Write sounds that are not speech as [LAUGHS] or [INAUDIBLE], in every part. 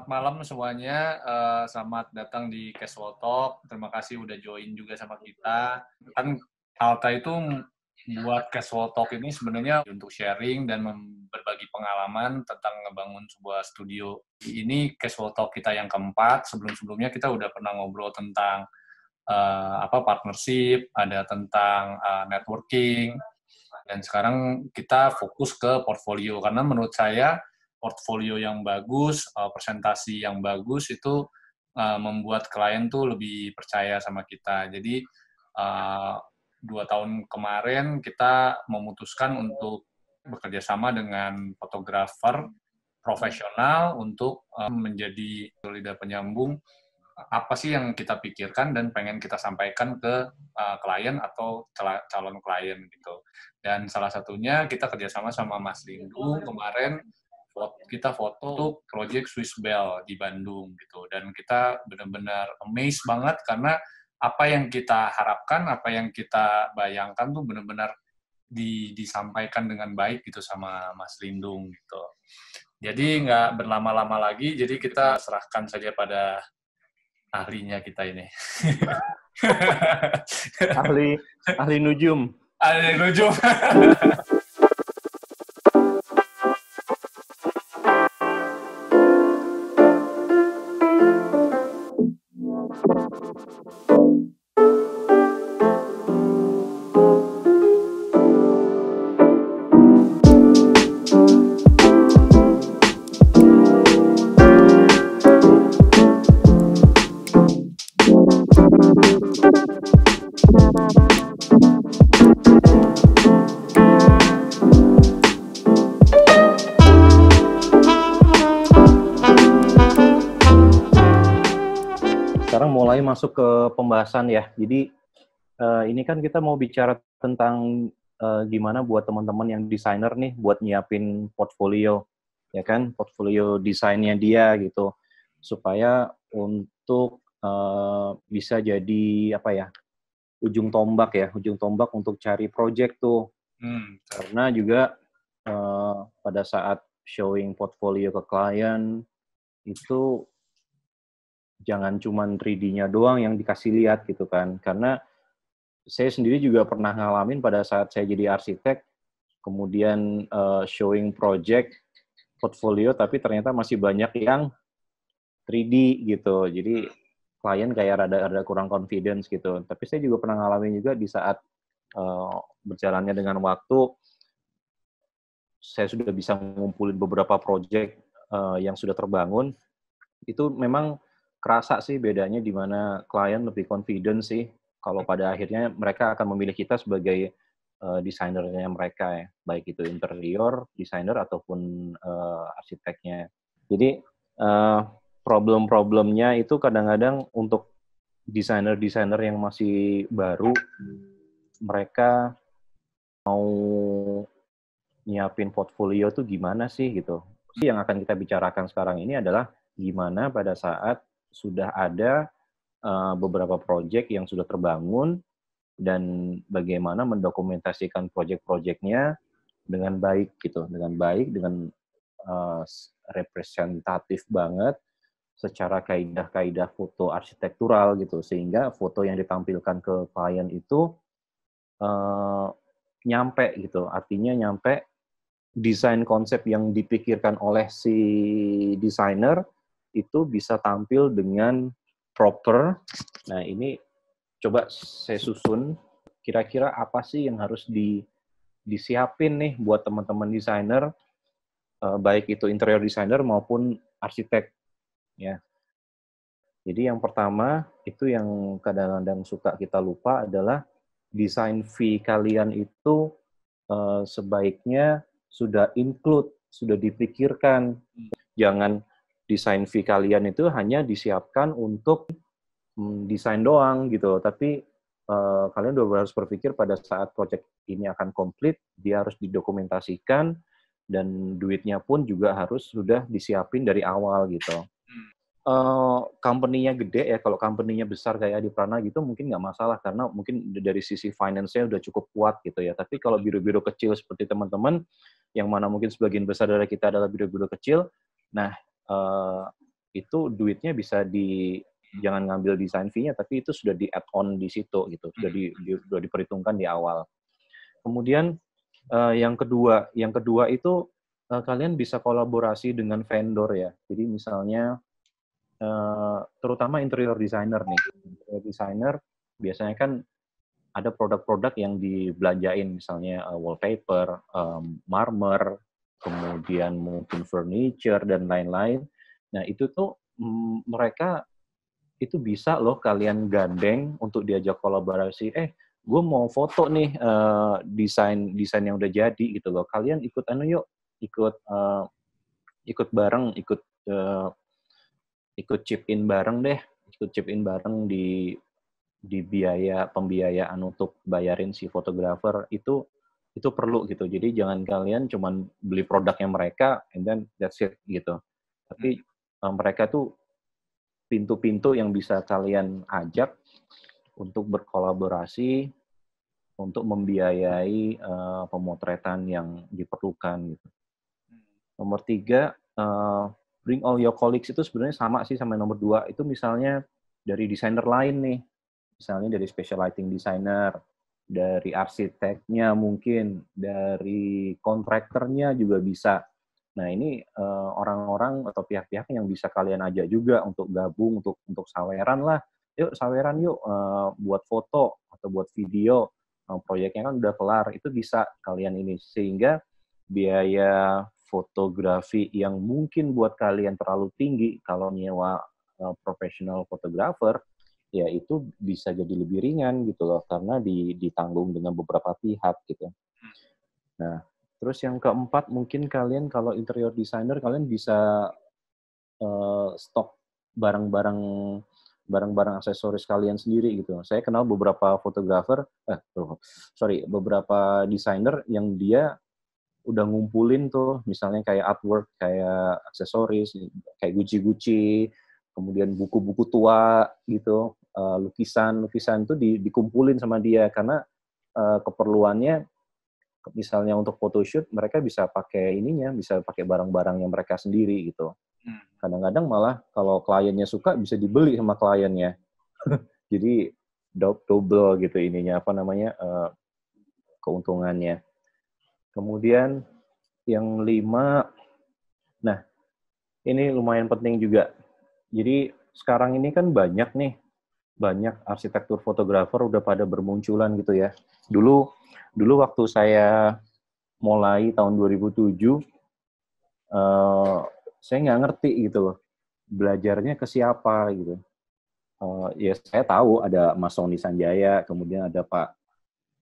selamat malam semuanya. Uh, selamat datang di Casual Talk. Terima kasih udah join juga sama kita. Kan Alta itu buat Casual Talk ini sebenarnya untuk sharing dan berbagi pengalaman tentang ngebangun sebuah studio. Ini Casual Talk kita yang keempat. Sebelum-sebelumnya kita udah pernah ngobrol tentang uh, apa partnership, ada tentang uh, networking, dan sekarang kita fokus ke portfolio karena menurut saya portfolio yang bagus, uh, presentasi yang bagus itu uh, membuat klien tuh lebih percaya sama kita. Jadi uh, dua tahun kemarin kita memutuskan untuk bekerja sama dengan fotografer profesional untuk uh, menjadi lidah penyambung apa sih yang kita pikirkan dan pengen kita sampaikan ke uh, klien atau calon klien gitu. Dan salah satunya kita kerjasama sama Mas Lindu kemarin kita foto untuk project Swiss Bell di Bandung gitu. Dan kita benar-benar amazed banget karena apa yang kita harapkan apa yang kita bayangkan tuh benar-benar di, disampaikan dengan baik gitu sama Mas Lindung gitu. Jadi nggak berlama-lama lagi jadi kita serahkan saja pada ahlinya kita ini. Ahli ahli nujum. Ahli nujum [LAUGHS] Pembahasan ya. Jadi uh, ini kan kita mau bicara tentang uh, gimana buat teman-teman yang desainer nih buat nyiapin portfolio, ya kan, portfolio desainnya dia gitu, supaya untuk uh, bisa jadi apa ya, ujung tombak ya, ujung tombak untuk cari project tuh. Hmm. Karena juga uh, pada saat showing portfolio ke klien itu jangan cuma 3D-nya doang yang dikasih lihat gitu kan. Karena saya sendiri juga pernah ngalamin pada saat saya jadi arsitek, kemudian uh, showing project portfolio, tapi ternyata masih banyak yang 3D gitu. Jadi klien kayak rada rada kurang confidence gitu. Tapi saya juga pernah ngalamin juga di saat uh, berjalannya dengan waktu, saya sudah bisa ngumpulin beberapa project uh, yang sudah terbangun. Itu memang kerasa sih bedanya di mana klien lebih confident sih kalau pada akhirnya mereka akan memilih kita sebagai uh, desainernya mereka ya, baik itu interior desainer ataupun uh, arsiteknya. Jadi uh, problem-problemnya itu kadang-kadang untuk desainer-desainer yang masih baru mereka mau nyiapin portfolio tuh gimana sih gitu. Yang akan kita bicarakan sekarang ini adalah gimana pada saat sudah ada uh, beberapa proyek yang sudah terbangun dan bagaimana mendokumentasikan proyek-proyeknya dengan baik gitu, dengan baik, dengan uh, representatif banget secara kaidah-kaidah foto arsitektural gitu, sehingga foto yang ditampilkan ke klien itu uh, nyampe gitu, artinya nyampe desain konsep yang dipikirkan oleh si desainer itu bisa tampil dengan proper. Nah, ini coba saya susun kira-kira apa sih yang harus di disiapin nih buat teman-teman desainer eh, baik itu interior designer maupun arsitek ya. Jadi yang pertama itu yang kadang-kadang suka kita lupa adalah desain fee kalian itu uh, sebaiknya sudah include, sudah dipikirkan. Jangan desain fee kalian itu hanya disiapkan untuk hmm, desain doang gitu, tapi uh, kalian juga harus berpikir pada saat project ini akan komplit, dia harus didokumentasikan dan duitnya pun juga harus sudah disiapin dari awal gitu. Uh, company-nya gede ya, kalau company-nya besar kayak di Prana gitu mungkin nggak masalah karena mungkin dari sisi finance-nya udah cukup kuat gitu ya. Tapi kalau biro-biro kecil seperti teman-teman, yang mana mungkin sebagian besar dari kita adalah biro-biro kecil, nah uh, itu duitnya bisa di jangan ngambil desain fee-nya tapi itu sudah di add on di situ gitu. Sudah di, di sudah diperhitungkan di awal. Kemudian uh, yang kedua yang kedua itu uh, kalian bisa kolaborasi dengan vendor ya. Jadi misalnya uh, terutama interior designer nih. Interior designer biasanya kan ada produk-produk yang dibelanjain. Misalnya uh, wallpaper um, marmer kemudian mungkin furniture dan lain-lain nah itu tuh mm, mereka itu bisa loh kalian gandeng untuk diajak kolaborasi. Eh, gue mau foto nih uh, desain desain yang udah jadi gitu loh. Kalian ikut anu yuk, ikut uh, ikut bareng, ikut uh, ikut chip in bareng deh, ikut chip in bareng di di biaya pembiayaan untuk bayarin si fotografer itu itu perlu gitu. Jadi jangan kalian cuman beli produknya mereka and then that's it gitu. Tapi uh, mereka tuh pintu-pintu yang bisa kalian ajak untuk berkolaborasi untuk membiayai uh, pemotretan yang diperlukan gitu. Nomor tiga, uh, bring all your colleagues itu sebenarnya sama sih sama nomor dua. Itu misalnya dari desainer lain nih, misalnya dari special lighting designer, dari arsiteknya mungkin, dari kontraktornya juga bisa. Nah ini uh, orang-orang atau pihak-pihak yang bisa kalian ajak juga untuk gabung untuk untuk saweran lah. Yuk saweran yuk uh, buat foto atau buat video. Uh, proyeknya kan udah kelar itu bisa kalian ini sehingga biaya fotografi yang mungkin buat kalian terlalu tinggi kalau nyewa uh, profesional fotografer ya itu bisa jadi lebih ringan gitu loh karena ditanggung dengan beberapa pihak gitu. Nah, Terus yang keempat mungkin kalian kalau interior designer kalian bisa uh, stok barang-barang barang-barang aksesoris kalian sendiri gitu. Saya kenal beberapa fotografer, eh sorry, beberapa desainer yang dia udah ngumpulin tuh, misalnya kayak artwork, kayak aksesoris, kayak Gucci-Gucci, kemudian buku-buku tua gitu, uh, lukisan, lukisan itu di, dikumpulin sama dia karena uh, keperluannya misalnya untuk photoshoot mereka bisa pakai ininya, bisa pakai barang-barang yang mereka sendiri gitu. Hmm. Kadang-kadang malah kalau kliennya suka bisa dibeli sama kliennya. [LAUGHS] Jadi double gitu ininya apa namanya uh, keuntungannya. Kemudian yang lima, nah ini lumayan penting juga. Jadi sekarang ini kan banyak nih, banyak arsitektur fotografer udah pada bermunculan gitu ya. Dulu dulu waktu saya mulai tahun 2007 uh, eh, saya nggak ngerti gitu loh belajarnya ke siapa gitu uh, ya saya tahu ada Mas Sony Sanjaya kemudian ada Pak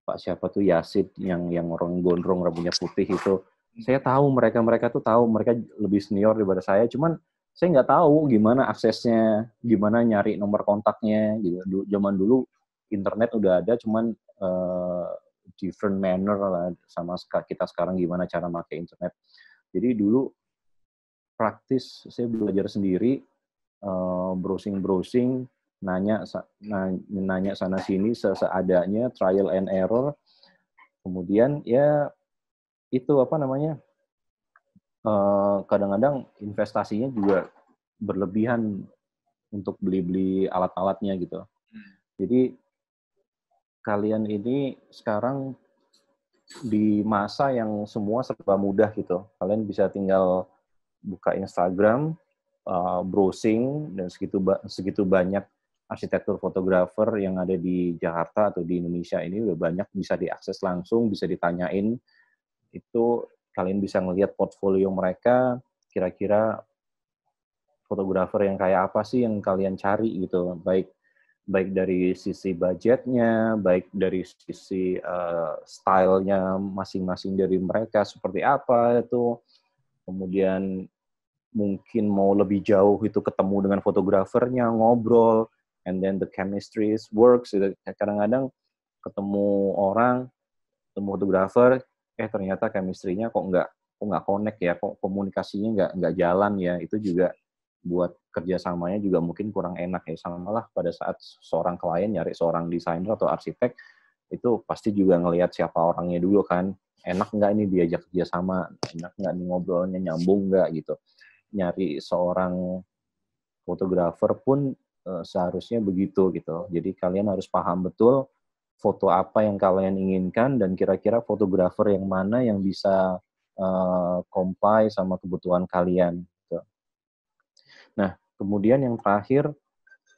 Pak siapa tuh Yasid yang yang orang gondrong rambutnya putih itu saya tahu mereka mereka tuh tahu mereka lebih senior daripada saya cuman saya nggak tahu gimana aksesnya gimana nyari nomor kontaknya gitu zaman dulu internet udah ada cuman uh, different manner lah sama kita sekarang gimana cara pakai internet. Jadi dulu praktis saya belajar sendiri uh, browsing-browsing nanya nanya sana sini seadanya trial and error. Kemudian ya itu apa namanya? Kadang kadang-kadang investasinya juga berlebihan untuk beli-beli alat-alatnya gitu. Hmm. Jadi kalian ini sekarang di masa yang semua serba mudah gitu. Kalian bisa tinggal buka Instagram, uh, browsing dan segitu segitu banyak arsitektur fotografer yang ada di Jakarta atau di Indonesia ini udah banyak bisa diakses langsung, bisa ditanyain. Itu kalian bisa ngelihat portfolio mereka, kira-kira fotografer yang kayak apa sih yang kalian cari gitu, baik baik dari sisi budgetnya, baik dari sisi uh, stylenya masing-masing dari mereka seperti apa itu, kemudian mungkin mau lebih jauh itu ketemu dengan fotografernya ngobrol, and then the chemistry works. Kadang-kadang ketemu orang, ketemu fotografer, eh ternyata chemistry-nya kok nggak kok nggak connect ya, kok komunikasinya nggak nggak jalan ya, itu juga buat kerjasamanya juga mungkin kurang enak ya. Sama lah pada saat seorang klien nyari seorang desainer atau arsitek itu pasti juga ngelihat siapa orangnya dulu kan. Enak nggak ini diajak kerjasama? Enak nggak nih ngobrolnya? Nyambung nggak gitu? Nyari seorang fotografer pun uh, seharusnya begitu gitu. Jadi kalian harus paham betul foto apa yang kalian inginkan dan kira-kira fotografer yang mana yang bisa uh, comply sama kebutuhan kalian. Gitu. Nah, kemudian yang terakhir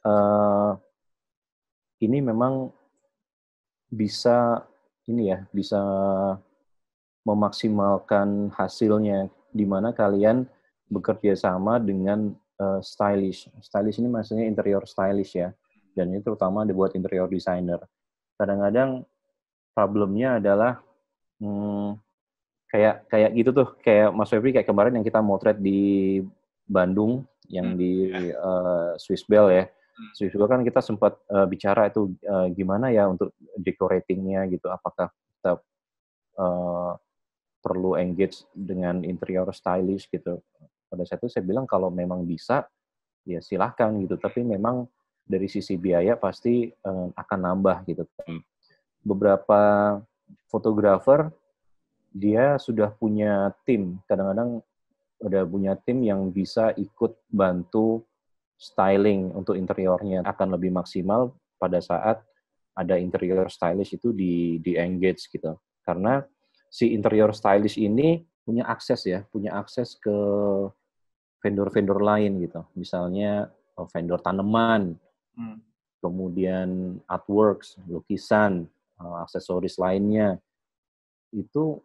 uh, ini memang bisa ini ya bisa memaksimalkan hasilnya di mana kalian bekerja sama dengan uh, stylish. Stylish ini maksudnya interior stylish ya. Dan ini terutama dibuat interior designer. Kadang-kadang problemnya adalah hmm, kayak kayak gitu tuh, kayak Mas Febri kayak kemarin yang kita motret di Bandung yang hmm, di uh, Swiss Bell ya. Hmm. Swiss Bell kan kita sempat uh, bicara itu uh, gimana ya untuk decoratingnya gitu. Apakah kita uh, perlu engage dengan interior stylish gitu. Pada saat itu saya bilang kalau memang bisa, ya silahkan gitu. Tapi memang dari sisi biaya pasti uh, akan nambah gitu. Beberapa fotografer dia sudah punya tim. Kadang-kadang udah punya tim yang bisa ikut bantu styling untuk interiornya akan lebih maksimal pada saat ada interior stylish itu di di engage gitu. Karena si interior stylist ini punya akses ya, punya akses ke vendor-vendor lain gitu. Misalnya oh, vendor tanaman, hmm. kemudian artworks, lukisan, eh, aksesoris lainnya. Itu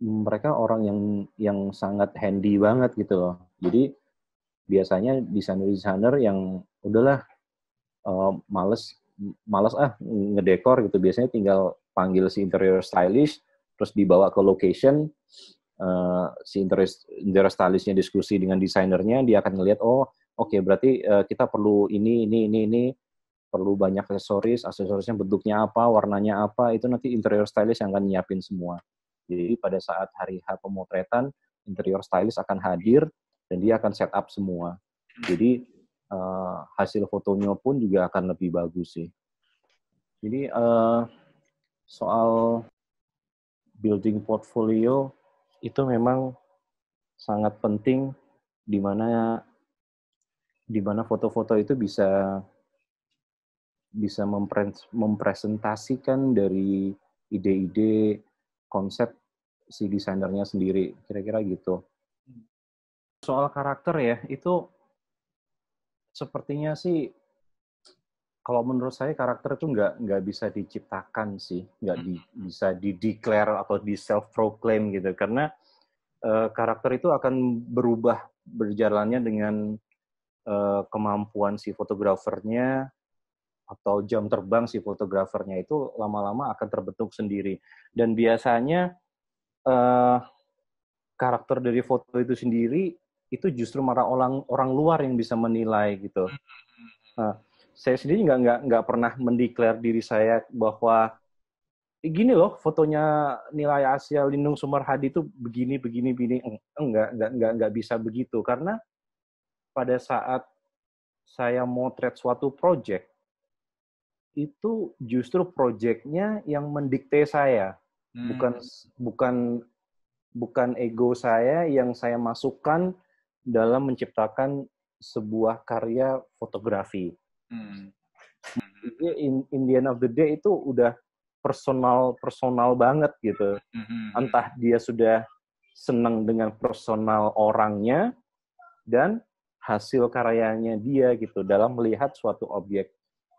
mereka orang yang yang sangat handy banget gitu loh. Jadi biasanya desainer-desainer yang udahlah uh, males males ah ngedekor gitu biasanya tinggal panggil si interior stylist terus dibawa ke location uh, si interest interior stylistnya diskusi dengan desainernya dia akan ngelihat oh oke okay, berarti uh, kita perlu ini ini ini ini perlu banyak aksesoris aksesorisnya bentuknya apa warnanya apa itu nanti interior stylist yang akan nyiapin semua. Jadi pada saat hari H pemotretan interior stylist akan hadir dan dia akan set up semua. Jadi uh, hasil fotonya pun juga akan lebih bagus sih. Jadi uh, soal building portfolio itu memang sangat penting di mana di mana foto-foto itu bisa bisa mempresentasikan dari ide-ide konsep si desainernya sendiri kira-kira gitu. Soal karakter ya itu sepertinya sih kalau menurut saya karakter itu nggak nggak bisa diciptakan sih, nggak di, bisa di declare atau di self proclaim gitu, karena uh, karakter itu akan berubah berjalannya dengan uh, kemampuan si fotografernya atau jam terbang si fotografernya itu lama-lama akan terbentuk sendiri. Dan biasanya uh, karakter dari foto itu sendiri itu justru malah orang orang luar yang bisa menilai gitu. Nah, saya sendiri nggak nggak nggak pernah mendeklar diri saya bahwa gini loh fotonya nilai Asia Lindung Sumarhadi itu begini begini begini enggak enggak enggak enggak bisa begitu karena pada saat saya motret suatu project itu justru projectnya yang mendikte saya hmm. bukan bukan bukan ego saya yang saya masukkan dalam menciptakan sebuah karya fotografi Hmm. In, in the end of the day itu udah personal personal banget gitu. Hmm. Entah dia sudah senang dengan personal orangnya dan hasil karyanya dia gitu dalam melihat suatu objek.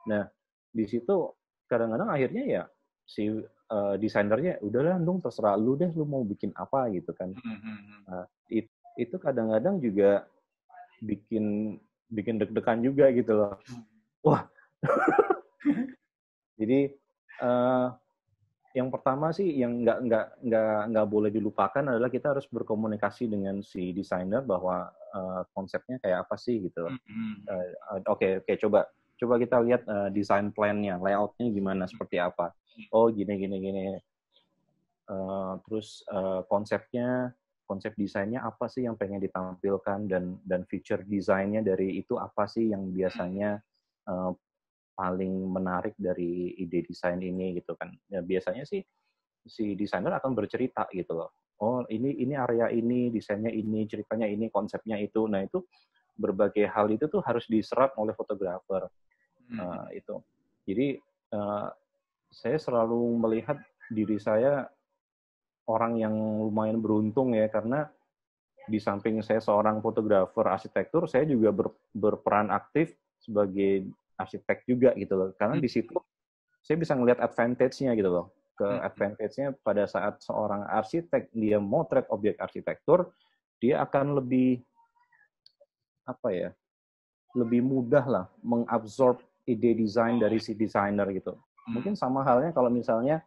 Nah, di situ kadang-kadang akhirnya ya si uh, desainernya udahlah dong terserah lu deh lu mau bikin apa gitu kan. Nah, it, itu kadang-kadang juga bikin bikin deg-degan juga gitu loh wah [LAUGHS] jadi uh, yang pertama sih yang nggak nggak nggak nggak boleh dilupakan adalah kita harus berkomunikasi dengan si desainer bahwa uh, konsepnya kayak apa sih gitu. Oke mm-hmm. uh, oke okay, okay, coba coba kita lihat uh, desain plannya, layoutnya gimana, seperti apa. Oh gini gini gini. Uh, terus uh, konsepnya konsep desainnya apa sih yang pengen ditampilkan dan dan feature desainnya dari itu apa sih yang biasanya uh, paling menarik dari ide desain ini gitu kan. Ya, biasanya sih si desainer akan bercerita gitu loh. Oh ini ini area ini desainnya ini ceritanya ini konsepnya itu. Nah itu berbagai hal itu tuh harus diserap oleh fotografer Hmm. uh, itu. Jadi uh, saya selalu melihat diri saya orang yang lumayan beruntung ya karena di samping saya seorang fotografer arsitektur, saya juga ber, berperan aktif sebagai arsitek juga gitu loh. Karena di situ saya bisa ngelihat advantage-nya gitu loh. Ke Hmm. advantage-nya pada saat seorang arsitek dia motret objek arsitektur, dia akan lebih apa ya? lebih mudah lah mengabsorb ide desain dari si desainer gitu. Hmm. Mungkin sama halnya kalau misalnya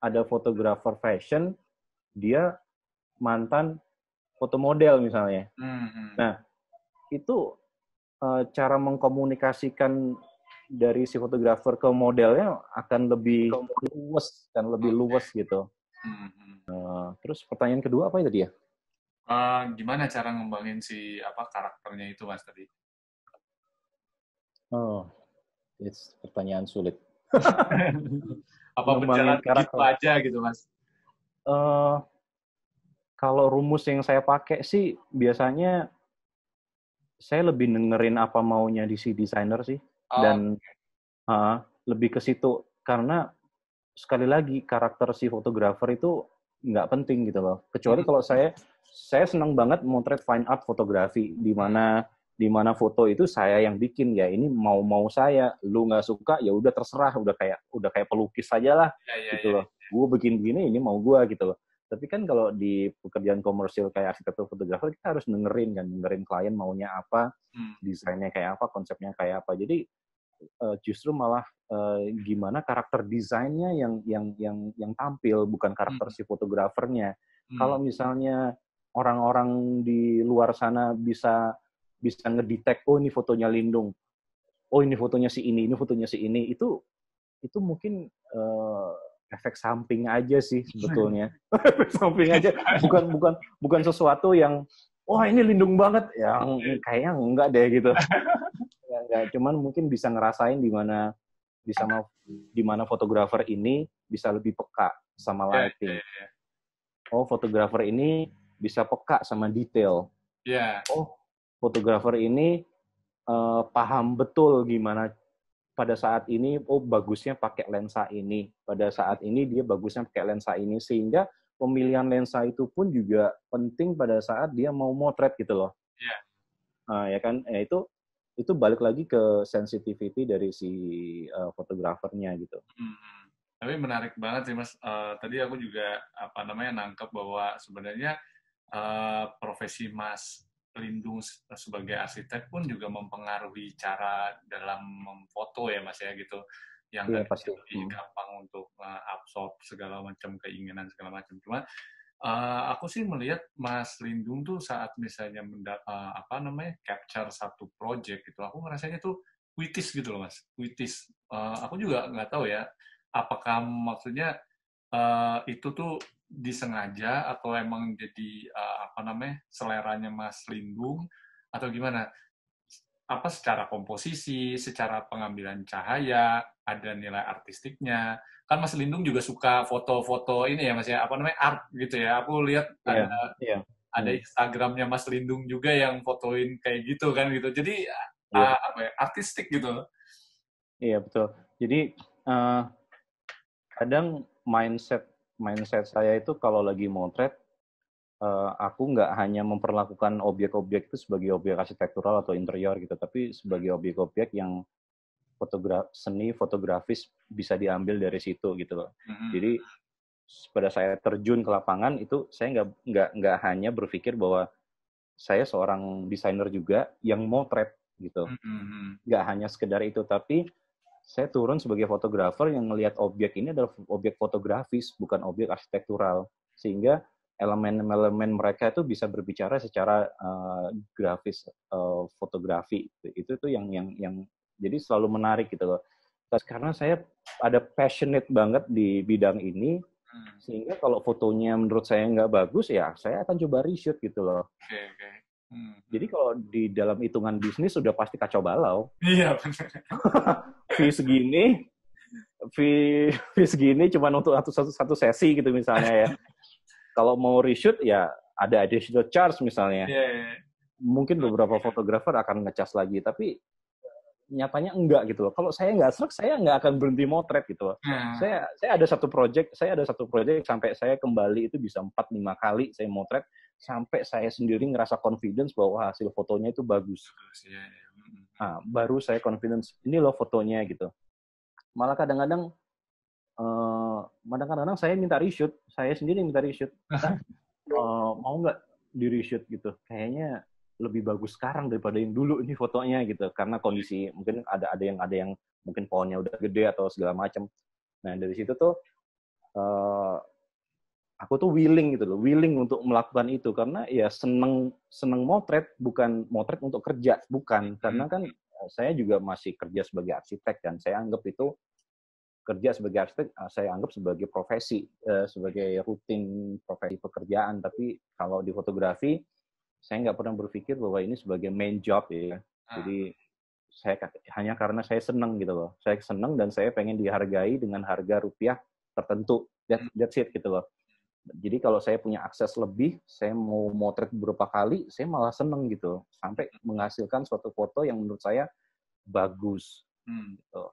ada fotografer fashion, dia mantan foto model misalnya. Hmm, hmm. Nah, itu eh, cara mengkomunikasikan dari si fotografer ke modelnya akan lebih luas dan lebih luas gitu. Hmm, hmm. Eh, terus pertanyaan kedua apa tadi ya? Eh, gimana cara ngembangin si apa karakternya itu mas tadi? Oh, it's pertanyaan sulit. [LAUGHS] apa berjalan karakter. gitu aja gitu mas? eh kalau rumus yang saya pakai sih biasanya saya lebih dengerin apa maunya di si desainer sih Oh, dan ah, lebih ke situ karena sekali lagi karakter si fotografer itu nggak penting gitu loh kecuali kalau saya saya senang banget motret fine art fotografi di mana di mana foto itu saya yang bikin ya ini mau mau saya lu nggak suka ya udah terserah udah kayak udah kayak pelukis saja lah ya, ya, gitu ya. loh. Gue bikin begini, ini mau gue gitu loh. Tapi kan kalau di pekerjaan komersil kayak arsitektur fotografer, kita harus dengerin kan, dengerin klien maunya apa, Hmm. desainnya kayak apa, konsepnya kayak apa. Jadi eh, justru malah eh, gimana karakter desainnya yang yang yang yang tampil, bukan karakter Hmm. si fotografernya. Hmm. Kalau misalnya orang-orang di luar sana bisa bisa ngedetect, oh ini fotonya Lindung, oh ini fotonya si ini, ini fotonya si ini, itu itu mungkin eh, efek samping aja sih sebetulnya. [LAUGHS] [LAUGHS] efek samping aja, bukan bukan bukan sesuatu yang wah ini lindung banget, yang kayaknya enggak deh gitu. [LAUGHS] Ya, cuman mungkin bisa ngerasain di mana di sama di mana fotografer ini bisa lebih peka sama Ya, lighting. ya, ya. Oh, fotografer ini bisa peka sama detail. Ya, Oh, fotografer ini eh, paham betul gimana pada saat ini oh bagusnya pakai lensa ini. Pada saat ini dia bagusnya pakai lensa ini sehingga pemilihan lensa itu pun juga penting pada saat dia mau motret gitu loh. Iya. Nah, ya kan? Ya itu itu balik lagi ke sensitivity dari si eh, fotografernya gitu. Hmm, hmm. Tapi menarik banget sih mas. Eh, tadi aku juga apa namanya nangkep bahwa sebenarnya eh, profesi mas Lindung se- sebagai arsitek pun juga mempengaruhi cara dalam memfoto ya mas ya gitu. Yang tadi pasti. lebih Hmm. gampang untuk absorb segala macam keinginan segala macam. Cuma eh, aku sih melihat Mas Lindung tuh saat misalnya menda- eh, apa namanya capture satu project gitu, aku ngerasanya tuh puitis gitu loh mas, puitis. Eh, aku juga nggak tahu ya, apakah maksudnya eh, itu tuh disengaja atau emang jadi eh, apa namanya seleranya Mas Lindung atau gimana? Apa secara komposisi, secara pengambilan cahaya, ada nilai artistiknya. Kan Mas Lindung juga suka foto-foto ini ya Mas ya, apa namanya art gitu ya. Aku lihat Iya, ada iya. ada Hmm. Instagramnya Mas Lindung juga yang fotoin kayak gitu kan gitu. Jadi Iya. uh, apa ya artistik gitu. Iya betul. Jadi eh, kadang mindset mindset saya itu kalau lagi motret, eh, aku nggak hanya memperlakukan objek-objek itu sebagai objek arsitektural atau interior gitu, tapi sebagai objek-objek yang fotograf seni fotografis bisa diambil dari situ gitu loh. Mhm. Jadi pada saya terjun ke lapangan itu saya nggak nggak nggak hanya berpikir bahwa saya seorang desainer juga yang motret gitu Mhm. nggak hanya sekedar itu, tapi saya turun sebagai fotografer yang melihat objek ini adalah objek fotografis, bukan objek arsitektural. Sehingga elemen-elemen mereka itu bisa berbicara secara eh, grafis eh, fotografi. Itu itu yang yang yang jadi selalu menarik gitu loh. Terus Karena saya ada passionate banget di bidang ini, Hmm, sehingga kalau fotonya menurut saya nggak bagus, ya saya akan coba reshoot gitu loh. Oke oke. Hmm. Jadi kalau di dalam hitungan bisnis sudah pasti kacau balau. Iya benar. [LAUGHS] fee segini, fee, fee segini cuma untuk satu, satu, satu sesi gitu misalnya ya. Kalau mau reshoot ya ada additional charge misalnya. Iya. iya. mungkin beberapa fotografer akan ngecas lagi, tapi nyatanya enggak gitu loh. Kalau saya nggak serak, saya nggak akan berhenti motret gitu loh. Hmm. Saya saya ada satu project, saya ada satu project sampai saya kembali itu bisa 4 5 kali saya motret sampai saya sendiri ngerasa confidence bahwa hasil fotonya itu bagus. Ya, ya. Nah, baru saya confidence ini loh fotonya gitu. Malah kadang-kadang uh, kadang-kadang saya minta reshoot, saya sendiri minta reshoot. uh, [LAUGHS] mau nggak di reshoot gitu? Kayaknya lebih bagus sekarang daripada yang dulu ini fotonya gitu. Karena kondisi mungkin ada ada yang ada yang mungkin pohonnya udah gede atau segala macam. Nah dari situ tuh uh, aku tuh willing gitu loh, willing untuk melakukan itu. Karena ya seneng seneng motret bukan motret untuk kerja, bukan. Karena kan eh, saya juga masih kerja sebagai arsitek dan saya anggap itu kerja sebagai arsitek eh, saya anggap sebagai profesi, eh, sebagai rutin profesi pekerjaan. Tapi kalau di fotografi saya nggak pernah berpikir bahwa ini sebagai main job ya. Ah. Jadi saya hanya karena saya seneng gitu loh, saya seneng dan saya pengen dihargai dengan harga rupiah tertentu. That, hmm. that's it gitu loh jadi kalau saya punya akses lebih, saya mau motret beberapa kali, saya malah seneng gitu. Sampai menghasilkan suatu foto yang menurut saya bagus. Hmm. Gitu.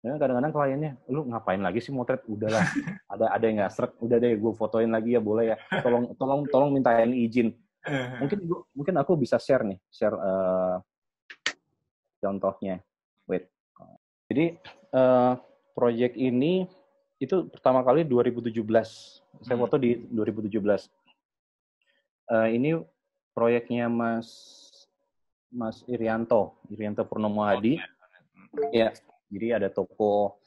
Dan kadang-kadang kliennya, lu ngapain lagi sih motret? Udahlah, [LAUGHS] ada ada yang nggak seret, udah deh gue fotoin lagi ya boleh ya. Tolong tolong tolong mintain izin. Mungkin mungkin aku bisa share nih, share uh, contohnya. Wait. Jadi uh, project ini itu pertama kali 2017 saya hmm. foto di 2017. Uh, eh, ini proyeknya Mas Mas Irianto, Irianto Purnomo Hadi. Ya, jadi ada toko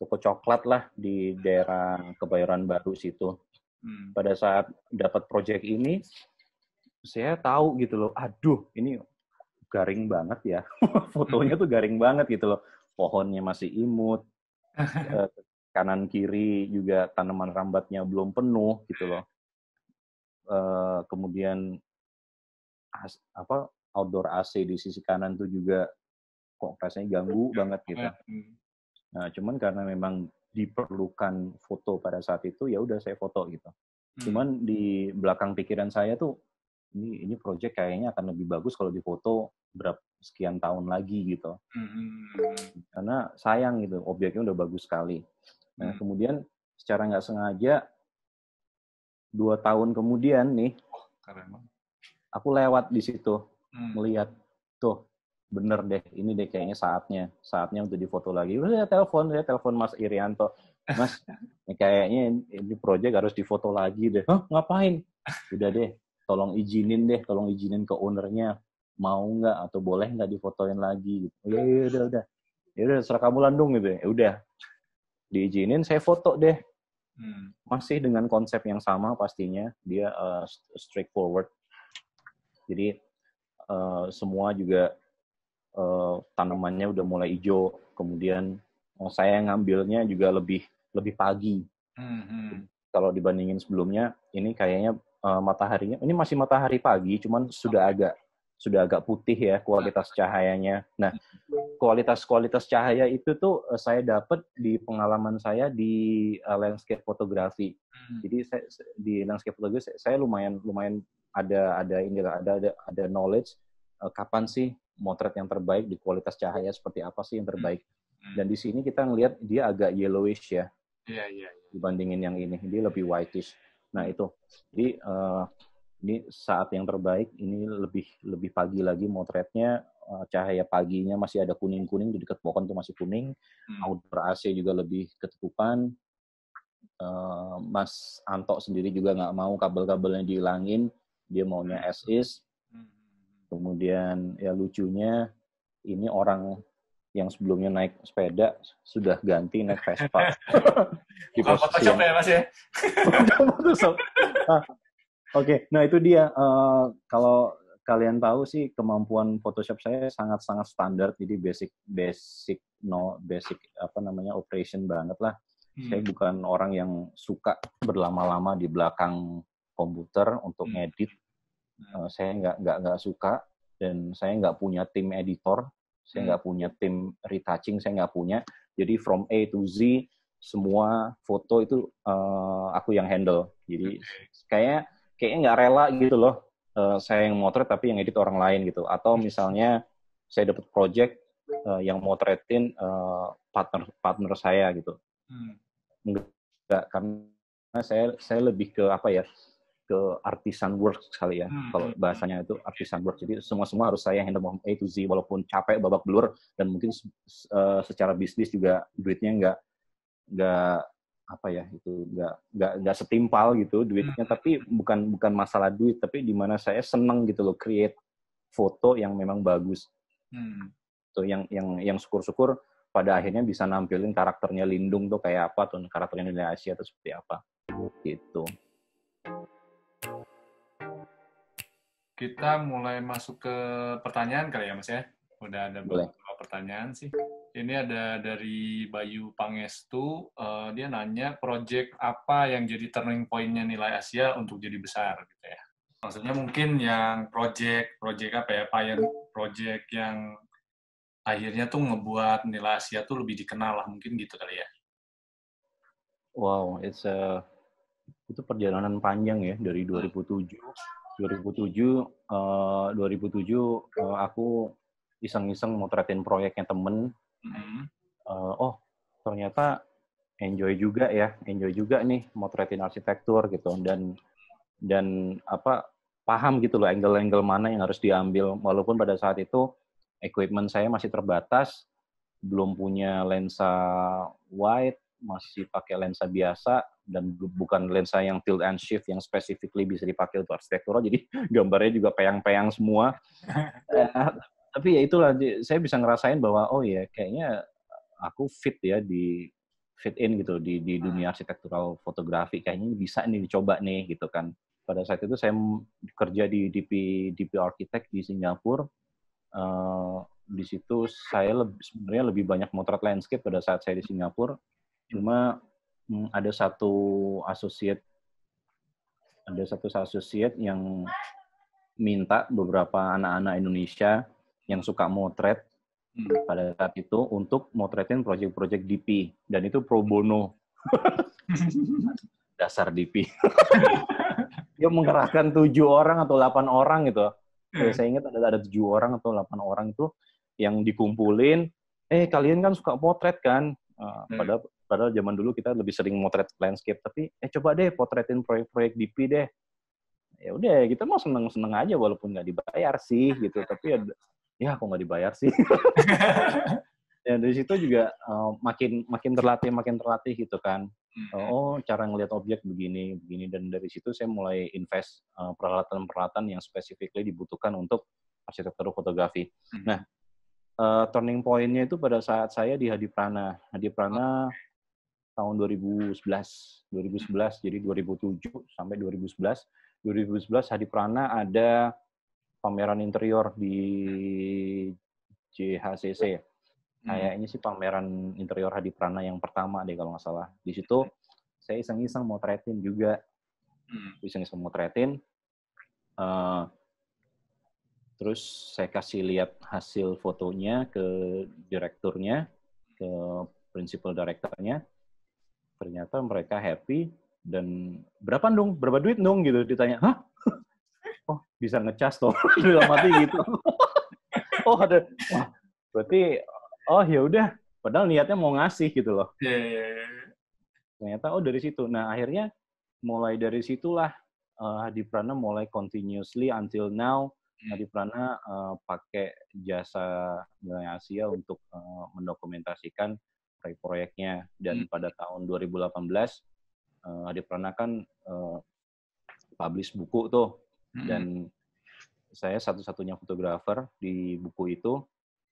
toko coklat lah di daerah Kebayoran Baru situ. Hmm. Pada saat dapat proyek ini, saya tahu gitu loh, aduh ini garing banget ya. [LAUGHS] Fotonya tuh garing banget gitu loh. Pohonnya masih imut, [LAUGHS] eh, kanan kiri juga tanaman rambatnya belum penuh gitu loh. Uh, kemudian as, apa outdoor AC di sisi kanan tuh juga kok rasanya ganggu banget gitu. Hmm. Nah, cuman karena memang diperlukan foto pada saat itu ya udah saya foto gitu. Hmm. Cuman di belakang pikiran saya tuh ini ini project kayaknya akan lebih bagus kalau difoto berapa sekian tahun lagi gitu. Hmm. Karena sayang gitu, objeknya udah bagus sekali. Nah, kemudian secara nggak sengaja dua tahun kemudian nih, oh, aku lewat di situ melihat tuh bener deh ini deh kayaknya saatnya saatnya untuk difoto lagi. Udah saya telepon saya telepon Mas Irianto. Mas kayaknya ini proyek harus difoto lagi deh. Hah, ngapain? Udah deh tolong izinin deh tolong izinin ke ownernya. Mau nggak atau boleh nggak difotoin lagi? Gitu ya udah udah. Ya udah serah kamu landung gitu ya. Udah. Diizinin saya foto deh. Hmm. masih dengan konsep yang sama pastinya. Dia uh, straightforward. Jadi uh, semua juga uh, tanamannya udah mulai hijau kemudian uh, saya ngambilnya juga lebih lebih pagi hmm. hmm. kalau dibandingin sebelumnya ini kayaknya uh, mataharinya ini masih matahari pagi cuman sudah agak sudah agak putih ya kualitas cahayanya. Nah, kualitas-kualitas cahaya itu tuh uh, saya dapat di pengalaman saya di uh, landscape fotografi. Hmm. Jadi saya di landscape fotografi saya, saya lumayan lumayan ada ada ini ada ada ada knowledge uh, kapan sih motret yang terbaik di kualitas cahaya seperti apa sih yang hmm. terbaik. Hmm. Dan di sini kita ngelihat dia agak yellowish ya. Iya, iya, iya. Dibandingin yang ini, dia lebih whitish. Nah, itu. Jadi uh, ini saat yang terbaik ini lebih lebih pagi lagi motretnya uh, cahaya paginya masih ada kuning kuning di dekat pohon tuh masih kuning hmm. outdoor AC juga lebih ketutupan uh, Mas Anto sendiri juga nggak mau kabel-kabelnya dihilangin dia maunya hmm. as is hmm. Kemudian ya lucunya ini orang yang sebelumnya naik sepeda sudah ganti naik Vespa [LAUGHS] di posisi yang... ya mas ya Oke, okay, nah itu dia. Uh, kalau kalian tahu sih kemampuan Photoshop saya sangat-sangat standar, jadi basic basic no basic apa namanya operation banget lah. Hmm. Saya bukan orang yang suka berlama-lama di belakang komputer untuk hmm. ngedit. Uh, saya nggak nggak nggak suka dan saya nggak punya tim editor, saya nggak hmm. punya tim retouching, saya nggak punya. Jadi from A to Z semua foto itu uh, aku yang handle. Jadi kayak kayaknya nggak rela gitu loh uh, saya yang motret tapi yang edit orang lain gitu atau misalnya saya dapat project uh, yang motretin uh, partner partner saya gitu hmm. enggak karena saya saya lebih ke apa ya ke artisan work sekali ya hmm. kalau hmm, bahasanya itu artisan work jadi semua semua harus saya handle A to Z walaupun capek babak belur dan mungkin uh, secara bisnis juga duitnya enggak enggak apa ya itu nggak nggak nggak setimpal gitu duitnya hmm. tapi bukan bukan masalah duit tapi di mana saya seneng gitu loh create foto yang memang bagus hmm. tuh yang yang yang syukur-syukur pada akhirnya bisa nampilin karakternya Lindung tuh kayak apa tuh karakternya Asia tuh seperti apa gitu kita mulai masuk ke pertanyaan kali ya mas ya udah ada beberapa pertanyaan sih ini ada dari Bayu Pangestu. Uh, dia nanya project apa yang jadi turning point-nya nilai Asia untuk jadi besar gitu ya. Maksudnya mungkin yang project project apa ya, pioneer project yang akhirnya tuh ngebuat nilai Asia tuh lebih dikenal lah mungkin gitu kali ya. Wow, it's a itu perjalanan panjang ya dari 2007. 2007 uh, 2007 uh, aku iseng-iseng motretin proyeknya temen. Uh, oh ternyata enjoy juga ya, enjoy juga nih motretin arsitektur gitu. Dan dan apa paham gitu loh angle-angle mana yang harus diambil. Walaupun pada saat itu equipment saya masih terbatas, belum punya lensa wide, masih pakai lensa biasa dan bukan lensa yang tilt and shift yang specifically bisa dipakai untuk arsitektur jadi [LAUGHS] gambarnya juga peyang-peyang semua. [LAUGHS] Eh, tapi ya itulah saya bisa ngerasain bahwa oh ya kayaknya aku fit ya di fit in gitu di di dunia hmm. arsitektural fotografi kayaknya bisa nih dicoba nih gitu kan pada saat itu saya kerja di DP DP Architect di Singapura uh, di situ saya lebih, sebenarnya lebih banyak motret landscape pada saat saya di Singapura cuma hmm, ada satu associate ada satu associate yang minta beberapa anak-anak Indonesia yang suka motret hmm. pada saat itu untuk motretin proyek-proyek DP dan itu pro bono. [LAUGHS] Dasar DP. Dia mengerahkan tujuh orang atau delapan orang gitu. Hmm. Saya ingat ada ada tujuh orang atau delapan orang itu yang dikumpulin. Eh kalian kan suka potret kan? Uh, hmm. Padahal padahal zaman dulu kita lebih sering motret landscape tapi eh coba deh potretin proyek-proyek DP deh. Ya udah kita mau seneng seneng aja walaupun nggak dibayar sih gitu. Tapi ada ya aku nggak dibayar sih? [LAUGHS] Dan dari situ juga uh, makin makin terlatih makin terlatih gitu kan. Hmm. oh cara ngelihat objek begini begini. Dan dari situ saya mulai invest uh, peralatan-peralatan yang specifically dibutuhkan untuk arsitektur fotografi. Hmm. nah uh, turning point-nya itu pada saat saya di Hadi Prana. Hadi Prana tahun 2011 2011 jadi 2007 sampai 2011 2011 Hadi Prana ada pameran interior di JHCC. Hmm. Kayaknya sih pameran interior Hadi Prana yang pertama deh kalau nggak salah. Di situ saya iseng-iseng motretin juga. Hmm. Iseng-iseng motretin. Uh, terus saya kasih lihat hasil fotonya ke direkturnya, ke principal directornya. Ternyata mereka happy dan berapa dong? Berapa duit dong gitu ditanya. Hah? [LAUGHS] oh bisa ngecas toh [LAUGHS] dalam mati gitu [LAUGHS] oh ada wah berarti oh ya udah padahal niatnya mau ngasih gitu loh yeah, yeah, yeah. ternyata oh dari situ nah akhirnya mulai dari situlah uh, Hadi Prana mulai continuously until now hmm. Hadi Prana uh, pakai jasa nilai Asia untuk uh, mendokumentasikan proyek-proyeknya dan hmm. pada tahun 2018 uh, Hadi Prana kan uh, publish buku tuh. Dan saya satu-satunya fotografer di buku itu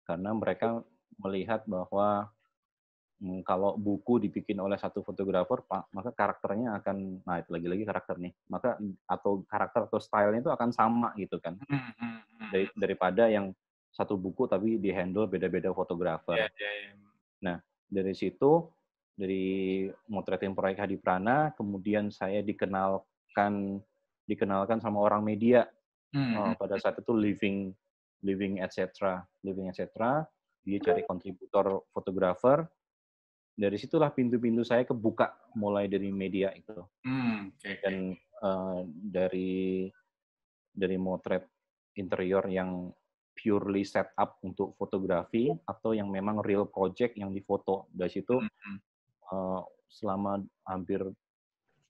karena mereka melihat bahwa hmm, kalau buku dibikin oleh satu fotografer maka karakternya akan nah itu lagi-lagi karakter nih. Maka atau karakter atau stylenya itu akan sama gitu kan. Dari, daripada yang satu buku tapi di handle beda-beda fotografer. Yeah, yeah, yeah. nah dari situ dari motretin proyek Hadi Prana kemudian saya dikenalkan dikenalkan sama orang media. Hmm. uh, pada saat itu living living etc living etc dia cari kontributor fotografer. Dari situlah pintu-pintu saya kebuka mulai dari media itu. Hmm, okay. dan uh, dari dari motret interior yang purely set up untuk fotografi atau yang memang real project yang difoto. Dari situ uh, selama hampir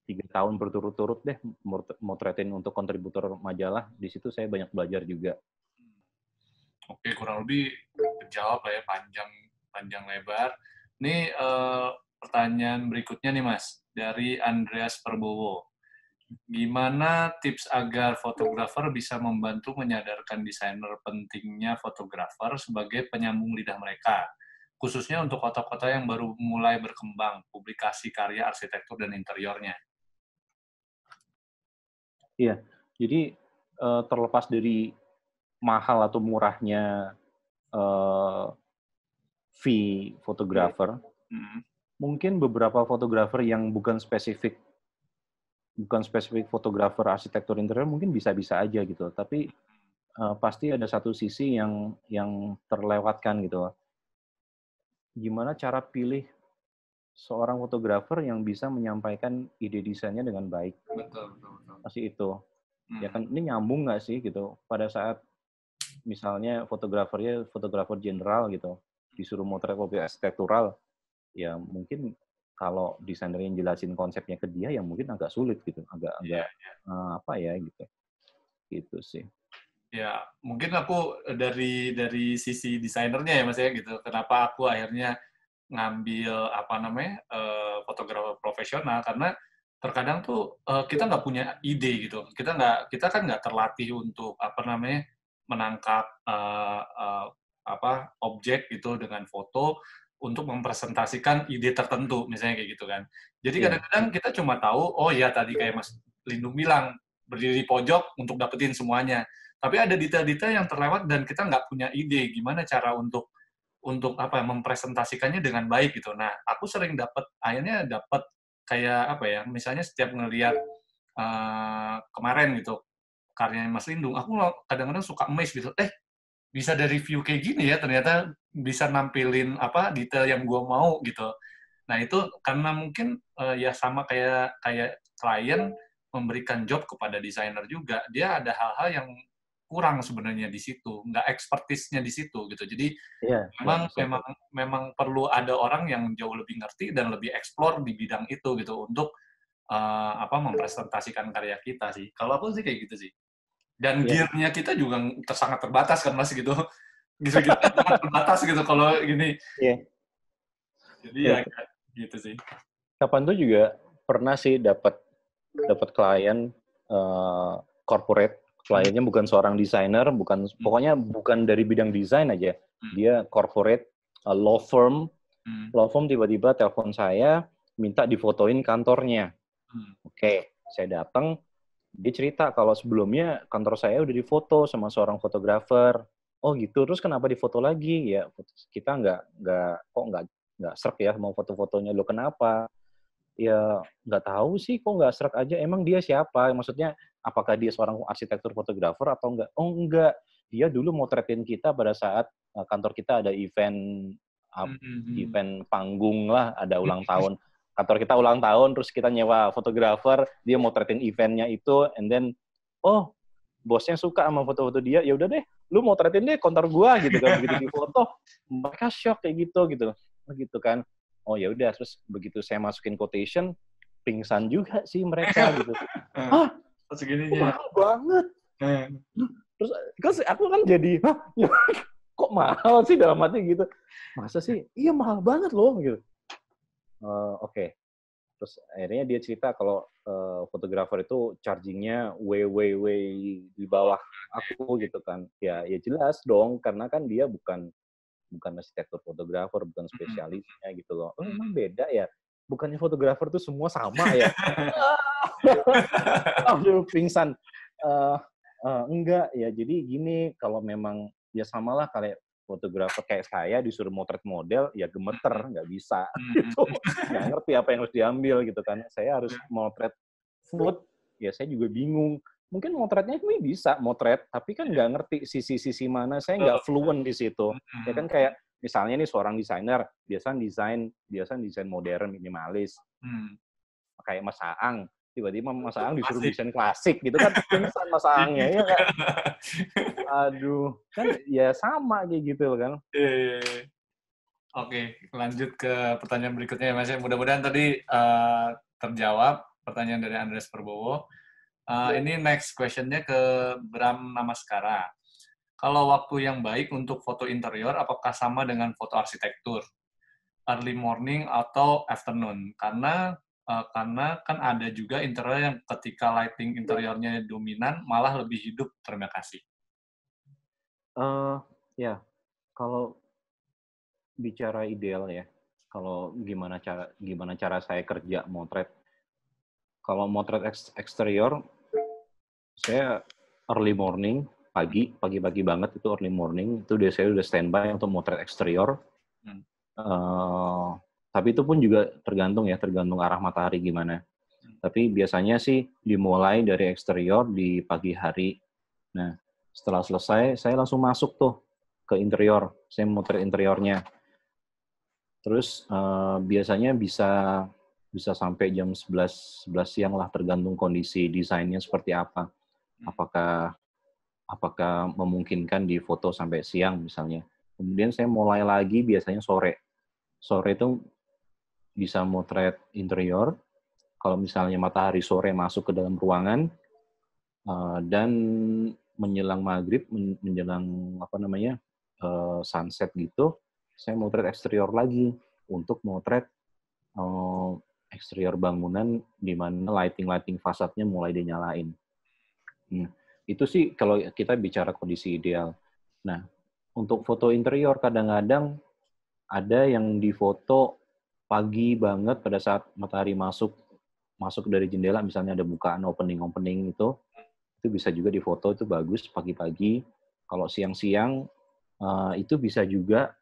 tiga tahun berturut-turut deh mot- motretin untuk kontributor majalah di situ saya banyak belajar juga. Oke, kurang lebih kejawab lah ya panjang panjang lebar. Nih eh, pertanyaan berikutnya nih Mas dari Andreas Perbowo. Gimana tips agar fotografer bisa membantu menyadarkan desainer pentingnya fotografer sebagai penyambung lidah mereka, khususnya untuk kota-kota yang baru mulai berkembang, publikasi karya arsitektur dan interiornya. Iya, jadi uh, terlepas dari mahal atau murahnya uh, fee fotografer, Hmm. mungkin beberapa fotografer yang bukan spesifik bukan spesifik fotografer arsitektur interior mungkin bisa-bisa aja gitu, tapi uh, pasti ada satu sisi yang yang terlewatkan gitu. Gimana cara pilih seorang fotografer yang bisa menyampaikan ide desainnya dengan baik? Betul, betul, betul. Pasti itu. Hmm. ya kan ini nyambung nggak sih gitu pada saat misalnya fotografernya fotografer general gitu disuruh motret objek arsitektural ya mungkin kalau desainer yang jelasin konsepnya ke dia yang mungkin agak sulit gitu agak Iya, agak eh, apa ya gitu. Gitu sih. Ya, mungkin aku dari dari sisi desainernya ya Mas ya gitu. Kenapa aku akhirnya ngambil apa namanya eh, fotografer profesional? Karena terkadang tuh eh, kita nggak punya ide gitu. Kita nggak kita kan nggak terlatih untuk apa namanya menangkap eh, eh, apa objek gitu dengan foto untuk mempresentasikan ide tertentu misalnya kayak gitu kan. Jadi Iya. kadang-kadang kita cuma tahu oh ya tadi kayak Mas Lindung bilang berdiri di pojok untuk dapetin semuanya tapi ada detail-detail yang terlewat dan kita nggak punya ide gimana cara untuk untuk apa ya, mempresentasikannya dengan baik gitu. Nah, aku sering dapat akhirnya dapat kayak apa ya, misalnya setiap ngelihat eh, kemarin gitu karyanya Mas Lindung, aku kadang-kadang suka amazed gitu, eh bisa dari view kayak gini ya ternyata bisa nampilin apa detail yang gua mau gitu. Nah, itu karena mungkin eh, ya sama kayak kayak klien memberikan job kepada desainer juga, dia ada hal-hal yang kurang sebenarnya di situ, nggak ekspertisnya di situ gitu. Jadi Iya, memang iya, memang memang perlu ada orang yang jauh lebih ngerti dan lebih eksplor di bidang itu gitu untuk eh, apa mempresentasikan karya kita sih. Kalau aku sih kayak gitu sih. Dan Iya. gear-nya kita juga sangat terbatas kan mas gitu. Gitu kita sangat terbatas gitu kalau gini. Iya. Jadi Iya. ya kayak gitu sih. kapan tuh juga pernah sih dapat dapat klien eh, corporate kliennya bukan seorang desainer bukan pokoknya bukan dari bidang desain aja Hmm. dia corporate eh, law firm Hmm. law firm tiba-tiba telepon saya minta difotoin kantornya Hmm. oke saya datang dia cerita kalau sebelumnya kantor saya udah difoto sama seorang fotografer. Oh gitu. Terus kenapa difoto lagi? Ya kita nggak nggak kok nggak nggak serak ya mau foto-fotonya. Lo kenapa? Ya nggak tahu sih kok nggak serak aja. Emang dia siapa? Maksudnya apakah dia seorang arsitektur fotografer atau enggak oh enggak dia dulu motretin kita pada saat uh, kantor kita ada event up- Hmm, hmm, event panggung lah ada ulang [LAUGHS] tahun kantor kita ulang tahun terus kita nyewa fotografer dia motretin eventnya itu and then oh bosnya suka sama foto-foto dia. Ya udah deh lu motretin deh kantor gua gitu kan begitu di foto mereka shock kayak gitu gitu. Oh, gitu kan. Oh ya udah terus begitu saya masukin quotation pingsan juga sih mereka [LAUGHS] gitu? Oh, Kok segininya. mahal banget. Hmm. terus terus aku kan jadi Hah? Ya, kok mahal sih dalam hati? Gitu. Masa sih? Iya mahal banget loh gitu Eh, oke. Terus akhirnya dia cerita kalau eh, fotografer itu chargingnya way way way di bawah aku gitu kan. Ya ya jelas dong karena kan dia bukan bukan arsitektur fotografer bukan spesialisnya gitu loh. Oh emang beda ya? Bukannya fotografer tuh semua sama ya? [LAUGHS] [LAUGHS] Aduh pingsan. Eh, eh, enggak. Ya jadi gini kalau memang ya samalah kayak fotografer kayak saya disuruh motret model ya gemeter nggak bisa. [LAUGHS] Gitu. Nggak ngerti apa yang harus diambil gitu kan. Saya harus motret food ya saya juga bingung. Mungkin motretnya ini bisa motret tapi kan nggak ngerti sisi-sisi mana. Saya nggak fluent di situ. Ya kan kayak misalnya nih seorang desainer biasa desain biasa desain modern minimalis. Hmm. kayak Mas Aang tiba-tiba Mas Aang disuruh desain klasik gitu kan pingsan Mas Aangnya ya kan [LAUGHS] aduh kan ya sama kayak gitu kan Iya, iya, iya. Oke, lanjut ke pertanyaan berikutnya ya Mas. Mudah-mudahan tadi uh, terjawab pertanyaan dari Andres Perbowo. Uh, ini next questionnya ke Bram Namaskara. Kalau waktu yang baik untuk foto interior, apakah sama dengan foto arsitektur? Early morning atau afternoon? Karena uh, karena kan ada juga interior yang ketika lighting interiornya dominan malah lebih hidup. Terima kasih. Uh, ya, kalau bicara ideal ya, kalau gimana cara gimana cara saya kerja motret. Kalau motret eksterior, saya early morning, pagi, pagi-pagi banget itu early morning, itu udah saya udah standby untuk motret eksterior. Hmm. Uh, tapi itu pun juga tergantung ya, tergantung arah matahari gimana. Tapi biasanya sih dimulai dari eksterior di pagi hari. Nah, setelah selesai, saya langsung masuk tuh ke interior. Saya motret interiornya Terus uh, biasanya bisa bisa sampai jam 11 11 siang lah tergantung kondisi desainnya seperti apa. Apakah apakah memungkinkan di foto sampai siang misalnya. Kemudian saya mulai lagi biasanya sore. Sore itu bisa motret interior. Kalau misalnya matahari sore masuk ke dalam ruangan uh, dan menjelang maghrib, menjelang apa namanya uh, sunset gitu, saya motret eksterior lagi untuk motret uh, eksterior bangunan di mana lighting-lighting fasadnya mulai dinyalain. Hmm. Itu sih kalau kita bicara kondisi ideal. Nah, untuk foto interior kadang-kadang ada yang difoto pagi banget pada saat matahari masuk masuk dari jendela misalnya ada bukaan opening opening itu itu bisa juga difoto itu bagus pagi-pagi kalau siang-siang uh, itu bisa juga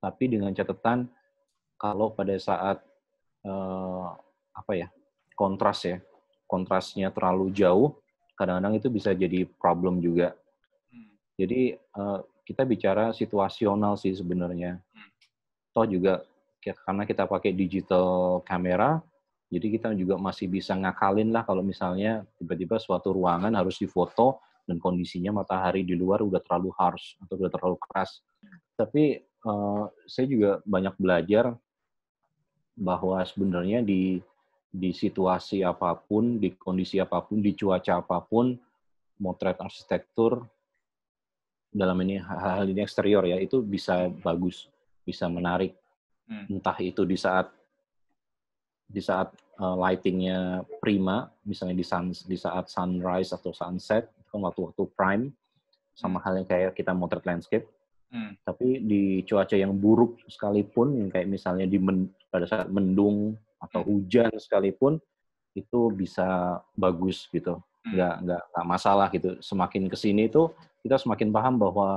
tapi dengan catatan kalau pada saat uh, apa ya kontras ya kontrasnya terlalu jauh kadang-kadang itu bisa jadi problem juga hmm. jadi uh, kita bicara situasional sih sebenarnya hmm. toh juga karena kita pakai digital kamera jadi kita juga masih bisa ngakalin lah kalau misalnya tiba-tiba suatu ruangan harus difoto dan kondisinya matahari di luar udah terlalu harsh atau udah terlalu keras. Tapi uh, saya juga banyak belajar bahwa sebenarnya di di situasi apa pun, di kondisi apa pun, di cuaca apa pun, motret arsitektur dalam ini hal-hal ini eksterior ya itu bisa bagus, bisa menarik. Hmm. Entah itu di saat di saat uh, lightingnya prima, misalnya di sun, di saat sunrise atau sunset, kan waktu-waktu prime, sama hmm. halnya kayak kita motret landscape, Hmm. Tapi di cuaca yang buruk sekalipun, yang kayak misalnya di men, pada saat mendung atau hmm. hujan sekalipun, itu bisa bagus gitu, hmm. nggak nggak nggak masalah gitu. Semakin ke sini itu kita semakin paham bahwa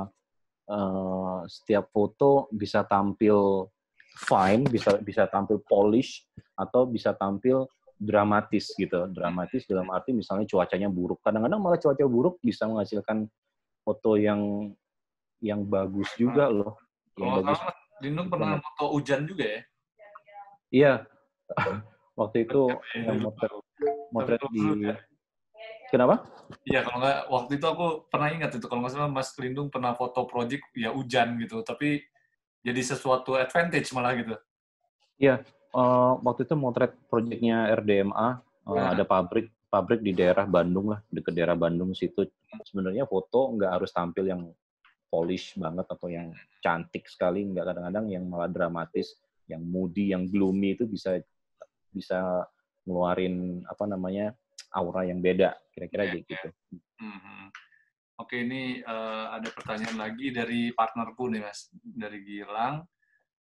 uh, setiap foto bisa tampil fine, bisa bisa tampil polish atau bisa tampil dramatis gitu. Dramatis dalam arti misalnya cuacanya buruk. Kadang-kadang malah cuaca buruk bisa menghasilkan foto yang yang bagus juga loh. Yang oh, bagus. Lindung pernah foto hujan juga ya? Iya. [LAUGHS] waktu itu yang motret motret di Kenapa? Iya, kalau nggak waktu itu aku pernah ingat itu kalau nggak salah Mas Lindung pernah foto project ya hujan gitu, tapi jadi sesuatu advantage malah gitu. Iya, uh, waktu itu motret projectnya RDMA, uh, nah. ada pabrik pabrik di daerah Bandung lah, dekat daerah Bandung situ. Sebenarnya foto nggak harus tampil yang polish banget atau yang cantik sekali nggak kadang-kadang yang malah dramatis yang moody yang gloomy itu bisa bisa ngeluarin apa namanya aura yang beda kira-kira yeah, gitu mm-hmm. Oke ini uh, ada pertanyaan lagi dari partnerku nih mas dari Gilang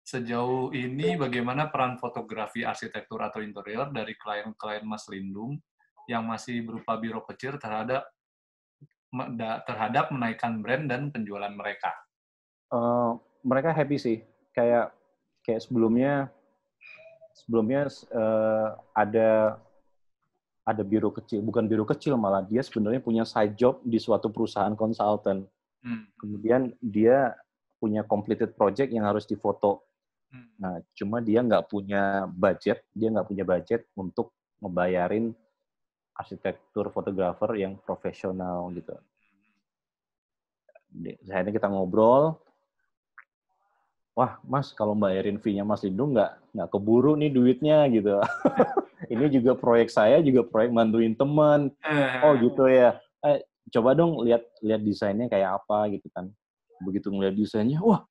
sejauh ini bagaimana peran fotografi arsitektur atau interior dari klien-klien Mas Lindung yang masih berupa biro kecil terhadap terhadap menaikkan brand dan penjualan mereka? Uh, mereka happy sih. Kayak kayak sebelumnya sebelumnya uh, ada ada biro kecil, bukan biro kecil malah dia sebenarnya punya side job di suatu perusahaan konsultan. Hmm. Kemudian dia punya completed project yang harus difoto. Hmm. Nah, cuma dia nggak punya budget, dia nggak punya budget untuk ngebayarin arsitektur fotografer yang profesional gitu. Akhirnya kita ngobrol, wah mas kalau bayarin fee-nya Mas Lindung nggak nggak keburu nih duitnya gitu. [LAUGHS] Ini juga proyek saya juga proyek bantuin teman. Oh gitu ya. Eh, coba dong lihat lihat desainnya kayak apa gitu kan. Begitu ngeliat desainnya, wah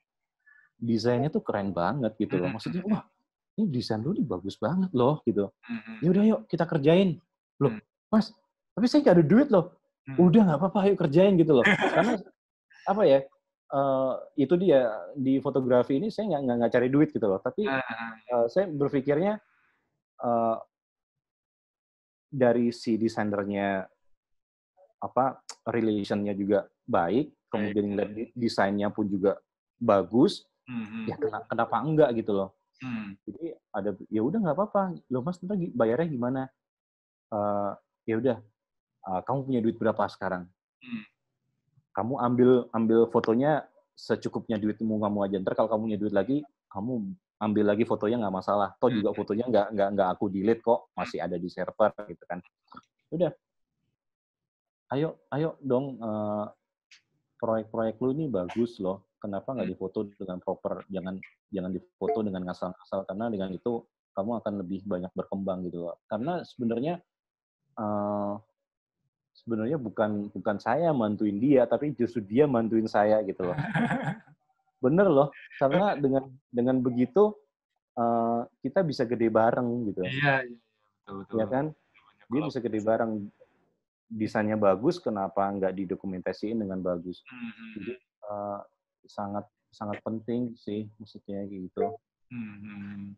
desainnya tuh keren banget gitu loh. Maksudnya wah ini desain lu nih bagus banget loh gitu. Ya udah yuk kita kerjain. Loh, mm. Mas, tapi saya nggak ada duit loh. Mm. Udah nggak apa-apa, ayo kerjain gitu loh. [LAUGHS] Karena apa ya? Uh, itu dia di fotografi ini saya nggak nggak cari duit gitu loh. Tapi uh, saya berpikirnya uh, dari si desainernya apa relationnya juga baik, kemudian ngeliat desainnya pun juga bagus, mm-hmm. ya kenapa enggak gitu loh. Hmm. Jadi ada ya udah nggak apa-apa. Lo mas ntar bayarnya gimana? Uh, ya udah, uh, kamu punya duit berapa sekarang? Hmm. Kamu ambil ambil fotonya secukupnya duitmu kamu aja. Ntar kalau kamu punya duit lagi, kamu ambil lagi fotonya nggak masalah. Toh juga hmm. fotonya nggak nggak nggak aku delete kok, masih ada di server gitu kan. Udah, ayo ayo dong uh, proyek-proyek lu ini bagus loh kenapa nggak hmm. difoto dengan proper jangan jangan difoto dengan ngasal-ngasal karena dengan itu kamu akan lebih banyak berkembang gitu loh karena sebenarnya uh, sebenarnya bukan bukan saya mantuin dia tapi justru dia mantuin saya gitu loh. [LAUGHS] Bener loh karena dengan dengan begitu uh, kita bisa gede bareng gitu. Iya, iya betul betul. Ya kan? Dia bisa gede bareng. Desainnya bagus kenapa nggak didokumentasiin dengan bagus? Mm -hmm. jadi uh, sangat sangat penting sih maksudnya gitu. Hmm.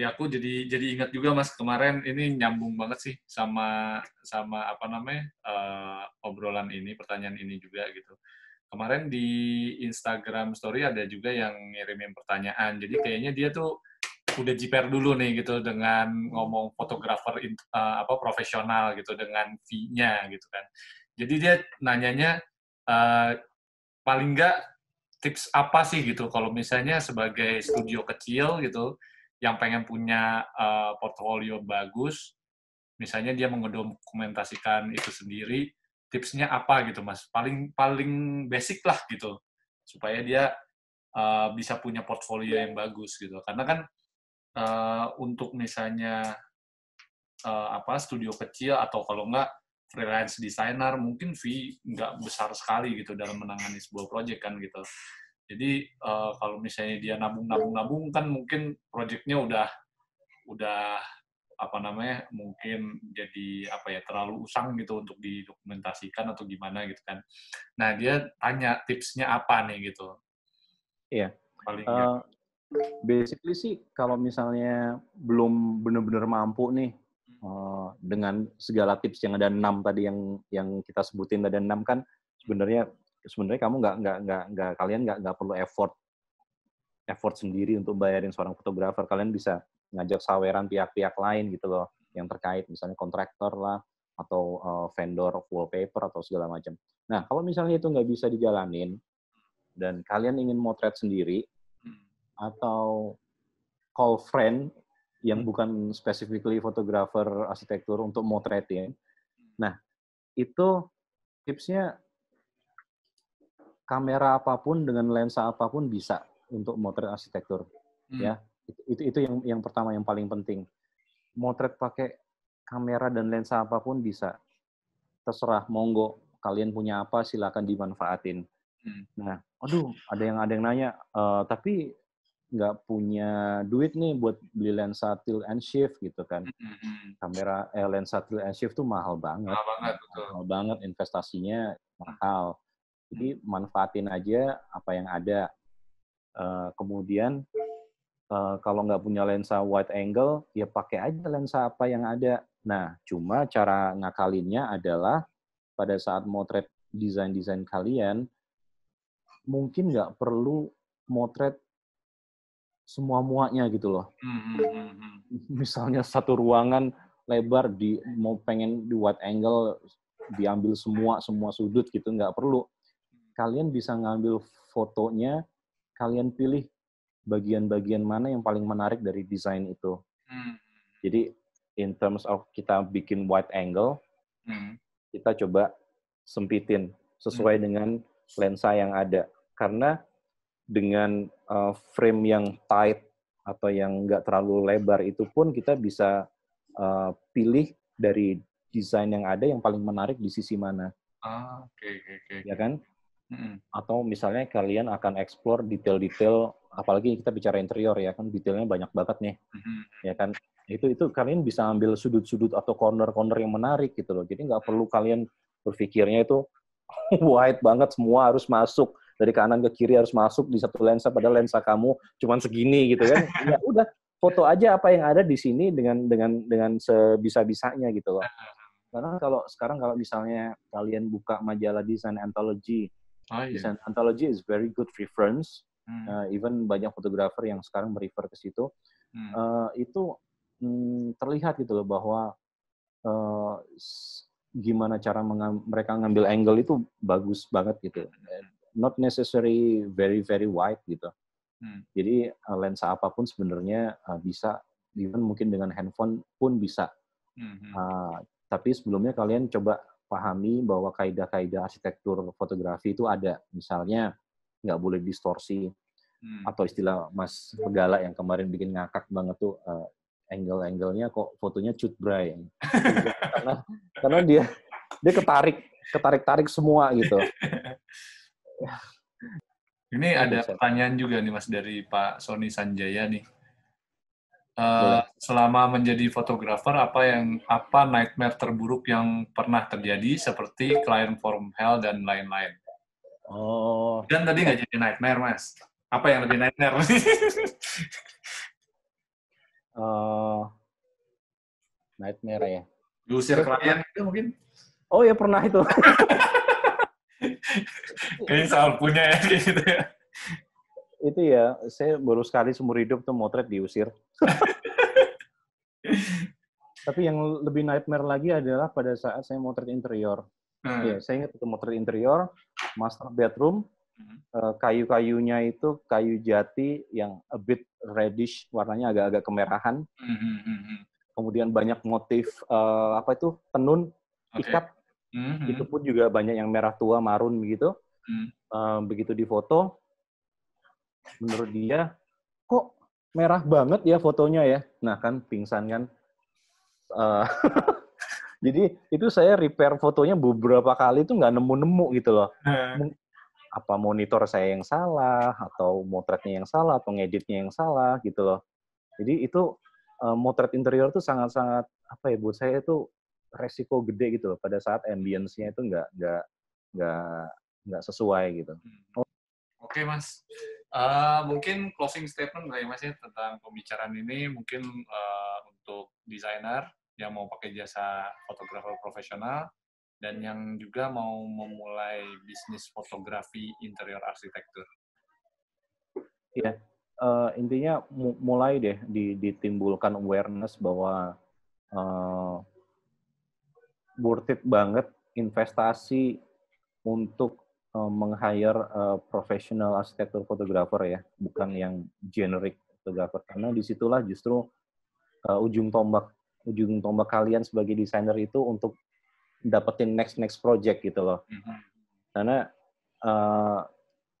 Ya aku jadi jadi ingat juga mas kemarin ini nyambung banget sih sama sama apa namanya uh, obrolan ini pertanyaan ini juga gitu. Kemarin di Instagram Story ada juga yang ngirimin pertanyaan. Jadi kayaknya dia tuh udah jiper dulu nih gitu dengan ngomong fotografer uh, apa profesional gitu dengan fee-nya gitu kan. Jadi dia nanyanya uh, paling nggak tips apa sih gitu kalau misalnya sebagai studio kecil gitu yang pengen punya uh, portfolio bagus, misalnya dia mengodokumentasikan itu sendiri, tipsnya apa gitu mas? Paling paling basic lah gitu supaya dia uh, bisa punya portfolio yang bagus gitu. Karena kan uh, untuk misalnya uh, apa studio kecil atau kalau enggak freelance designer mungkin fee nggak besar sekali gitu dalam menangani sebuah project kan gitu. Jadi uh, kalau misalnya dia nabung-nabung-nabung kan mungkin projectnya udah udah apa namanya mungkin jadi apa ya terlalu usang gitu untuk didokumentasikan atau gimana gitu kan. Nah dia tanya tipsnya apa nih gitu. Iya. Paling uh, basically sih kalau misalnya belum benar-benar mampu nih uh, dengan segala tips yang ada enam tadi yang yang kita sebutin ada enam kan sebenarnya sebenarnya kamu nggak nggak nggak nggak kalian nggak nggak perlu effort effort sendiri untuk bayarin seorang fotografer kalian bisa ngajak saweran pihak-pihak lain gitu loh yang terkait misalnya kontraktor lah atau uh, vendor wallpaper atau segala macam. Nah kalau misalnya itu nggak bisa dijalanin dan kalian ingin motret sendiri hmm. atau call friend yang bukan specifically fotografer arsitektur untuk motretin. Nah, itu tipsnya kamera apa pun dengan lensa apa pun bisa untuk motret arsitektur. Hmm. Ya, itu itu yang yang pertama yang paling penting. Motret pakai kamera dan lensa apa pun bisa. Terserah, monggo. Kalian punya apa silakan dimanfaatin. Hmm. Nah, aduh, ada yang ada yang nanya, e, tapi nggak punya duit nih buat beli lensa tilt and shift gitu kan. Mm-hmm. Kamera eh, lensa tilt and shift tuh mahal banget. Mahal banget, betul. Mahal banget investasinya mahal. Jadi manfaatin aja apa yang ada. Uh, kemudian uh, kalau nggak punya lensa wide angle, ya pakai aja lensa apa yang ada. Nah, cuma cara ngakalinnya adalah pada saat motret desain-desain kalian, mungkin nggak perlu motret semua muanya gitu loh. Hmm, hmm, hmm, [LAUGHS] Misalnya satu ruangan lebar di mau pengen di wide angle diambil semua semua sudut gitu nggak perlu. Kalian bisa ngambil fotonya, kalian pilih bagian-bagian mana yang paling menarik dari desain itu. Jadi in terms of kita bikin wide angle, Hmm. kita coba sempitin sesuai dengan lensa yang ada. Karena dengan uh, frame yang tight atau yang nggak terlalu lebar itu pun kita bisa uh, pilih dari desain yang ada yang paling menarik di sisi mana, Ah, oke oke oke. ya kan? Mm-mm. Atau misalnya kalian akan explore detail-detail, apalagi kita bicara interior ya kan, detailnya banyak banget nih, Mhm. ya kan? Itu itu kalian bisa ambil sudut-sudut atau corner-corner yang menarik gitu loh. Jadi nggak perlu kalian berpikirnya itu [LAUGHS] wide banget semua harus masuk dari kanan ke kiri harus masuk di satu lensa padahal lensa kamu cuman segini gitu kan. [LAUGHS] ya udah foto aja apa yang ada di sini dengan dengan dengan sebisa-bisanya gitu loh. [LAUGHS] Karena kalau sekarang kalau misalnya kalian buka majalah desain anthology, Oh iya. desain anthology is very good reference. Hmm. Uh, even banyak fotografer yang sekarang merefer ke situ. Hmm. Uh, itu mm, terlihat gitu loh bahwa uh, gimana cara mengam- mereka ngambil angle itu bagus banget gitu. Not necessary very very wide gitu. Hmm. Jadi uh, lensa apa pun sebenarnya uh, bisa, even mungkin dengan handphone pun bisa. Mhm. Uh, tapi sebelumnya kalian coba pahami bahwa kaidah-kaidah arsitektur fotografi itu ada. Misalnya nggak boleh distorsi Hmm. atau istilah Mas Pegala yang kemarin bikin ngakak banget tuh uh, angle-angle-nya kok fotonya cut bray [LAUGHS] karena karena dia dia ketarik ketarik-tarik semua gitu. Ini ada pertanyaan juga nih Mas dari Pak Sony Sanjaya nih. Boleh. selama menjadi fotografer apa yang apa nightmare terburuk yang pernah terjadi seperti client forum hell dan lain-lain. Oh, Dan tadi nggak jadi nightmare Mas. Apa yang lebih nightmare? uh, [LAUGHS] nightmare ya. Diusir klien itu mungkin Oh ya pernah itu. [LAUGHS] kayaknya soal punya ya gitu ya. Itu ya, saya baru sekali seumur hidup tuh motret diusir. [LAUGHS] Tapi yang lebih nightmare lagi adalah pada saat saya motret interior. Hmm. Ya, saya ingat itu motret interior, master bedroom, Mhm. eh, kayu-kayunya itu kayu jati yang a bit reddish, warnanya agak-agak kemerahan. Mhm, mhm. Kemudian banyak motif eh, apa itu tenun Oke. ikat, Mhm. itu pun juga banyak yang merah tua, marun begitu. Hmm. Eh, begitu difoto, menurut dia kok merah banget ya fotonya ya. Nah kan pingsan kan. Eh, [LAUGHS] jadi itu saya repair fotonya beberapa kali itu nggak nemu-nemu gitu loh. Hmm. apa monitor saya yang salah atau motretnya yang salah atau ngeditnya yang salah gitu loh. Jadi itu eh, motret interior tuh sangat-sangat apa ya buat saya itu resiko gede gitu loh pada saat ambience-nya itu nggak nggak nggak nggak sesuai gitu. Oke mas, Eh, mungkin closing statement nggak ya mas ya tentang pembicaraan ini mungkin eh, untuk desainer yang mau pakai jasa fotografer profesional dan yang juga mau memulai bisnis fotografi interior arsitektur. Eh, intinya mu- mulai deh di- ditimbulkan awareness bahwa eh, worth it banget investasi untuk meng-hire eh, professional arsitektur fotografer ya, bukan yang generic fotografer. Karena di situlah justru eh, ujung tombak ujung tombak kalian sebagai desainer itu untuk dapetin next next project gitu loh Mhm. karena eh,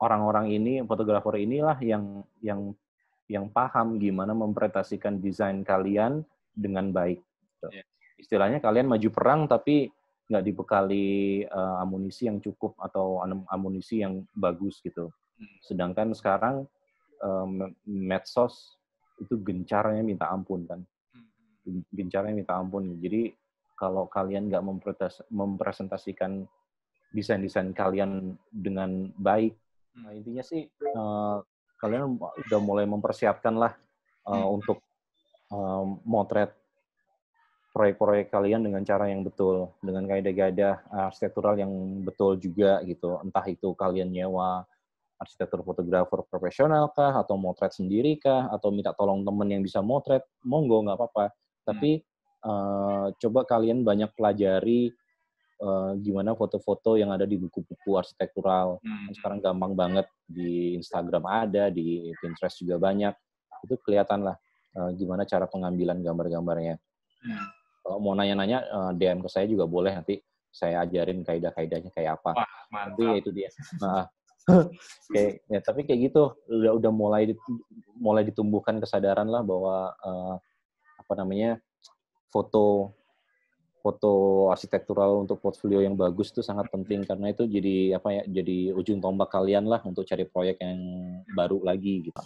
orang-orang ini fotografer inilah yang yang yang paham gimana mempresentasikan desain kalian dengan baik. gitu. Iya. Istilahnya kalian maju perang tapi nggak dibekali eh, amunisi yang cukup atau am- amunisi yang bagus gitu. Hmm. Sedangkan sekarang me- medsos itu gencarnya minta ampun kan, Mhm. gencarnya minta ampun. Jadi kalau kalian nggak mempresentasikan desain-desain kalian dengan baik, nah, intinya sih eh, kalian udah mulai mempersiapkan lah Hmm. untuk eh, motret proyek-proyek kalian dengan cara yang betul, dengan kaidah-kaidah arsitektural yang betul juga gitu. Entah itu kalian nyewa arsitektur fotografer profesional kah, atau motret sendiri kah, atau minta tolong temen yang bisa motret, monggo nggak apa-apa. Tapi eh, coba kalian banyak pelajari eh, gimana foto-foto yang ada di buku-buku arsitektural. Mhm. Sekarang gampang banget di Instagram ada, di Pinterest juga banyak. Itu kelihatan lah eh, gimana cara pengambilan gambar-gambarnya. Hmm. Kalau mau nanya-nanya eh, DM ke saya juga boleh nanti saya ajarin kaidah-kaidahnya kayak apa. Wah, mantap. Tapi ya itu dia. Nah, [LAUGHS] kayak ya tapi kayak gitu udah udah mulai mulai ditumbuhkan kesadaran lah bahwa uh, apa namanya foto foto arsitektural untuk portfolio yang bagus itu sangat penting karena itu jadi apa ya jadi ujung tombak kalian lah untuk cari proyek yang baru lagi gitu.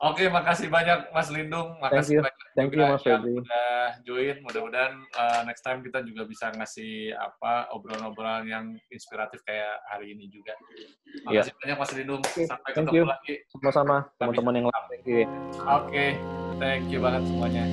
Oke, makasih banyak Mas Lindung. Makasih Thank you. banyak Thank you, Mas yang udah join. Mudah-mudahan uh, next time kita juga bisa ngasih apa obrolan-obrolan yang inspiratif kayak hari ini juga. Iya. Makasih yeah. banyak Mas Lindung. Okay. Sampai Thank ketemu you. lagi. Sama-sama teman-teman yang lain. Oke, okay. thank you banget semuanya.